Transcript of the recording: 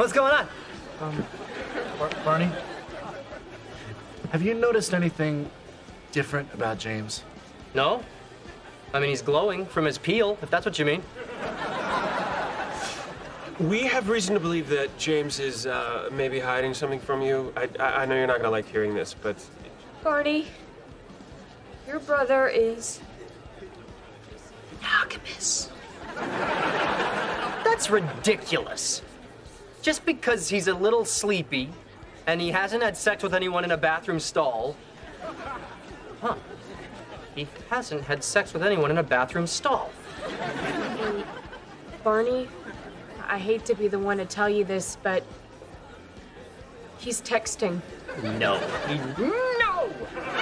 What's going on? Bar- Barney, have you noticed anything different about James? No? I mean, he's glowing from his peel, if that's what you mean. We have reason to believe that James is uh, maybe hiding something from you. I, I, I know you're not gonna like hearing this, but Barney, your brother is monogamous. That's ridiculous. Just because he's a little sleepy and he hasn't had sex with anyone in a bathroom stall. Huh. He hasn't had sex with anyone in a bathroom stall. Barney, I hate to be the one to tell you this, but he's texting. No. He